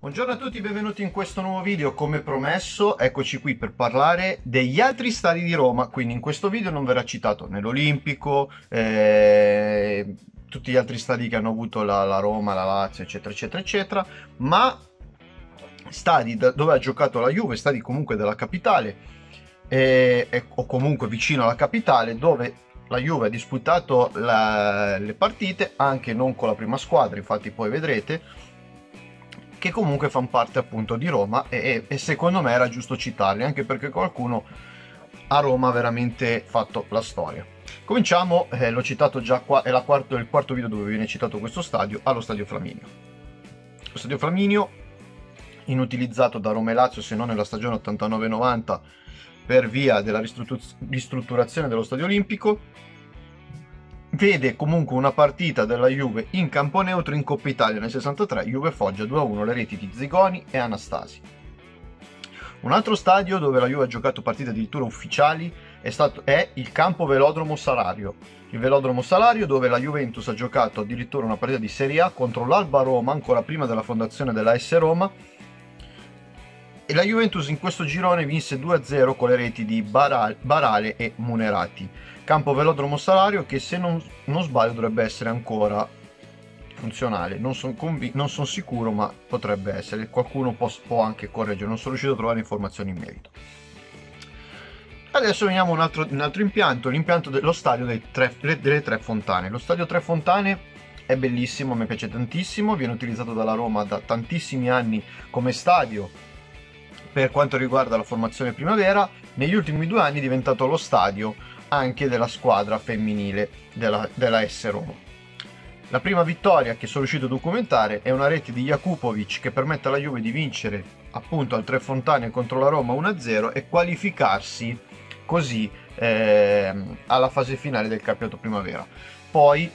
Buongiorno a tutti, benvenuti in questo nuovo video. Come promesso, eccoci qui per parlare degli altri stadi di Roma. Quindi in questo video non verrà citato né l'Olimpico, eh, tutti gli altri stadi che hanno avuto la, la, Roma, la Lazio, eccetera, eccetera, eccetera, ma stadi da, dove ha giocato la Juve, stadi comunque della capitale, eh, o comunque vicino alla capitale, dove la Juve ha disputato la, le partite, anche non con la prima squadra, infatti poi vedrete che comunque fanno parte appunto di Roma e, e secondo me era giusto citarli, anche perché qualcuno a Roma ha veramente fatto la storia. Cominciamo, eh, l'ho citato già qua, è quarto, il quarto video dove viene citato questo stadio, allo Stadio Flaminio. Lo Stadio Flaminio, inutilizzato da Roma e Lazio se non nella stagione 89-90 per via della ristrutturazione dello Stadio Olimpico, vede comunque una partita della Juve in campo neutro in Coppa Italia nel 63, Juve Foggia 2-1 le reti di Zigoni e Anastasi. Un altro stadio dove la Juve ha giocato partite addirittura ufficiali è, stato, è il campo Velodromo Salario. Il Velodromo Salario dove la Juventus ha giocato addirittura una partita di Serie A contro l'Alba Roma ancora prima della fondazione della S Roma e la Juventus in questo girone vinse 2-0 con le reti di Barale e Munerati. Campo velodromo salario che se non, non sbaglio dovrebbe essere ancora funzionale. Non sono son sicuro, ma potrebbe essere. Qualcuno può, può anche correggere. Non sono riuscito a trovare informazioni in merito. Adesso veniamo a un altro, un altro impianto, l'impianto dello stadio tre, delle Tre Fontane. Lo stadio Tre Fontane è bellissimo, mi piace tantissimo, viene utilizzato dalla Roma da tantissimi anni come stadio per quanto riguarda la formazione primavera, negli ultimi due anni è diventato lo stadio anche della squadra femminile della, della S Roma. La prima vittoria che sono riuscito a documentare è una rete di Jakupovic che permette alla Juve di vincere appunto al Tre Fontane contro la Roma 1-0 e qualificarsi così eh, alla fase finale del campionato primavera. Poi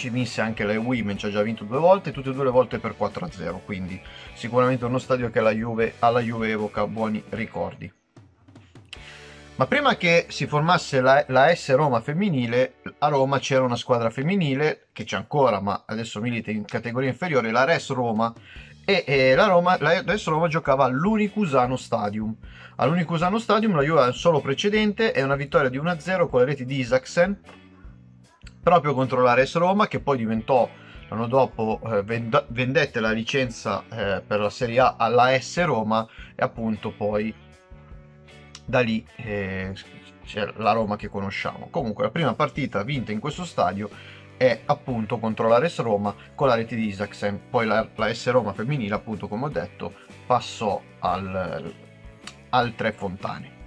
ci vinse anche la Women, ci ha già vinto due volte, tutte e due le volte per 4-0, quindi sicuramente uno stadio che alla Juve, alla Juve evoca buoni ricordi. Ma prima che si formasse la, la, S Roma femminile, a Roma c'era una squadra femminile, che c'è ancora, ma adesso milita in categoria inferiore, la Res Roma, e, e la, Roma, la Res Roma giocava all'Unicusano Stadium. All'Unicusano Stadium la Juve ha un solo precedente, è una vittoria di 1-0 con le reti di Isaacsen, proprio contro la Res Roma che poi diventò l'anno dopo eh, vend- vendette la licenza eh, per la Serie A alla S Roma e appunto poi da lì eh, c'è la Roma che conosciamo. Comunque la prima partita vinta in questo stadio è appunto contro la Res Roma con la rete di Isaacsen, poi la, la S Roma femminile appunto come ho detto passò al, al Tre Fontane.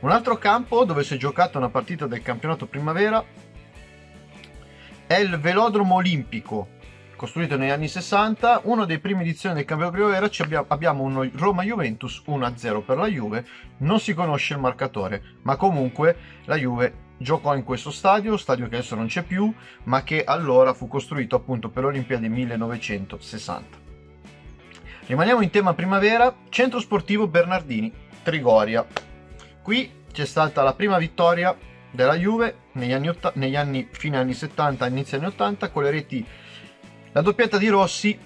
Un altro campo dove si è giocata una partita del campionato primavera è il velodromo olimpico, costruito negli anni 60, una delle prime edizioni del campionato primavera abbiamo, abbiamo un Roma-Juventus 1-0 per la Juve, non si conosce il marcatore, ma comunque la Juve giocò in questo stadio, stadio che adesso non c'è più, ma che allora fu costruito appunto per le Olimpiadi 1960. Rimaniamo in tema primavera, centro sportivo Bernardini, Trigoria. Qui c'è stata la prima vittoria della Juve negli anni, negli anni fine anni 70 inizio anni 80 con le reti la doppietta di Rossi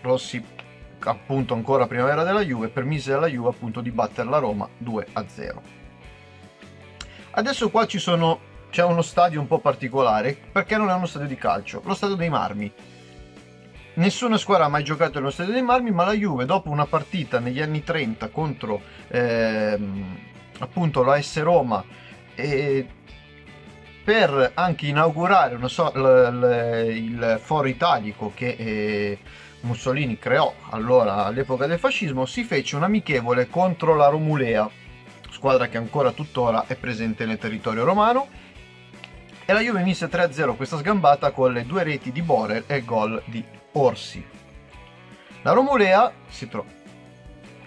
Rossi appunto ancora primavera della Juve permise alla Juve appunto di battere la Roma 2 a 0 adesso qua ci sono c'è uno stadio un po' particolare perché non è uno stadio di calcio lo stadio dei Marmi. Nessuna squadra ha mai giocato nello stadio dei Marmi, ma la Juve, dopo una partita negli anni 30 contro ehm, appunto la S Roma e per anche inaugurare so, l, l, il foro italico che eh, Mussolini creò allora all'epoca del fascismo, si fece un amichevole contro la Romulea, squadra che ancora tuttora è presente nel territorio romano, e la Juve vinse 3-0 questa sgambata con le due reti di Borel e il gol di Orsi. La Romulea si tro-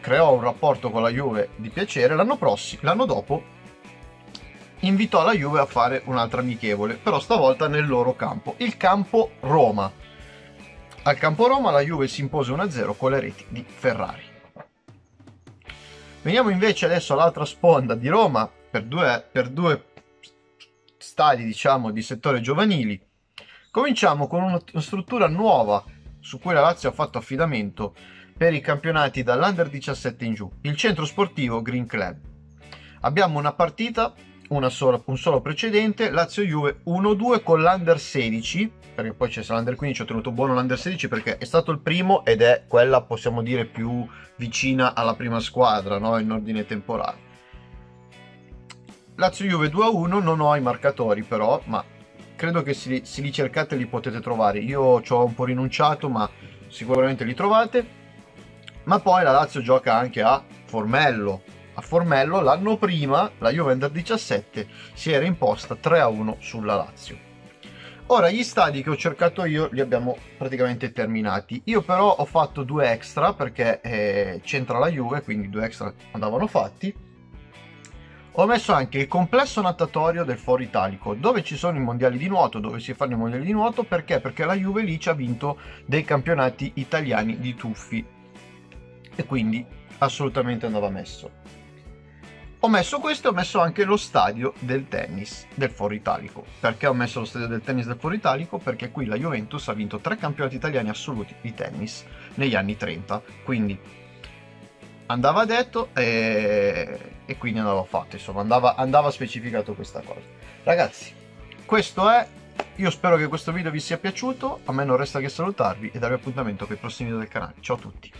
creò un rapporto con la Juve di piacere, l'anno, prossimo, l'anno dopo invitò la Juve a fare un'altra amichevole, però stavolta nel loro campo, il campo Roma. Al campo Roma la Juve si impose 1-0 con le reti di Ferrari. Veniamo invece adesso all'altra sponda di Roma per due, per due stadi diciamo di settore giovanili. Cominciamo con una, struttura nuova su cui la Lazio ha fatto affidamento per i campionati dall'Under 17 in giù, il centro sportivo Green Club. Abbiamo una partita, sola, un solo precedente, Lazio-Juve 1-2 con l'Under 16, perché poi c'è l'Under 15, ho tenuto buono l'Under 16 perché è stato il primo ed è quella, possiamo dire, più vicina alla prima squadra, no? in ordine temporale. Lazio-Juve 2-1, non ho i marcatori però, ma credo che se se li cercate li potete trovare. Io ci ho un po' rinunciato, ma sicuramente li trovate ma poi la Lazio gioca anche a Formello. A Formello l'anno prima la Juventus 17 si era imposta 3-1 sulla Lazio. Ora gli stadi che ho cercato io li abbiamo praticamente terminati. Io però ho fatto due extra perché eh, c'entra la Juve, quindi due extra andavano fatti. Ho messo anche il complesso natatorio del Foro Italico, dove ci sono i mondiali di nuoto, dove si fanno i mondiali di nuoto, perché? Perché la Juve lì ci ha vinto dei campionati italiani di tuffi e quindi assolutamente andava messo. Ho messo questo e ho messo anche lo stadio del tennis del Foro Italico. Perché ho messo lo stadio del tennis del Foro Italico? Perché qui la Juventus ha vinto tre campionati italiani assoluti di tennis negli anni 30. Quindi andava detto e, e quindi andava fatto. Insomma, andava, andava specificato questa cosa. Ragazzi, questo è. Io spero che questo video vi sia piaciuto. A me non resta che salutarvi e darvi appuntamento per i prossimi video del canale. Ciao a tutti.